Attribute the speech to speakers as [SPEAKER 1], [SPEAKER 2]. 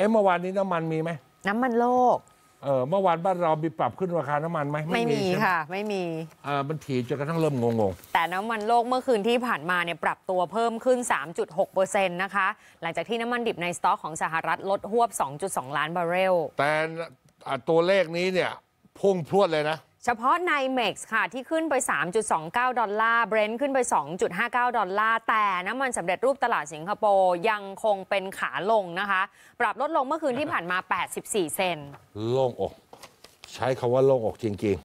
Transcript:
[SPEAKER 1] อ๊ะเมื่อวานนี้น้ำมันมีไหม
[SPEAKER 2] น้ำมันโลก
[SPEAKER 1] เออเมื่อวานบ้านเรามีปรับขึ้นราคาน้ำมันไหม
[SPEAKER 2] ไม่มี
[SPEAKER 1] ใช่ไหม
[SPEAKER 2] คะ ไม่มี
[SPEAKER 1] เออมันถีบจนกระทั่งเริ่มงง
[SPEAKER 2] แต่น้ำมันโลกเมื่อคืนที่ผ่านมาเนี่ยปรับตัวเพิ่มขึ้น 3.6%นะคะ หลังจากที่น้ำมันดิบในสต็อกของสหรัฐลดฮวบ 2.2 ล้านบาร์เรล
[SPEAKER 1] ๆแต่อะตัวเลขนี้เนี่ยพุ่งพรวดเลยนะ
[SPEAKER 2] เฉพาะ NYMEX ค่ะ ที่ขึ้นไป 3.29 ดอลลาร์ Brent ขึ้นไป 2.59 ดอลลาร์ แต่น้ำมันสำเร็จรูปตลาดสิงคโปร์ยังคงเป็นขาลงนะคะ ปรับลดลงเมื่อคืนที่ผ่านมา 84 เซน
[SPEAKER 1] โล่งอก ใช้คำว่าโล่งอกจริง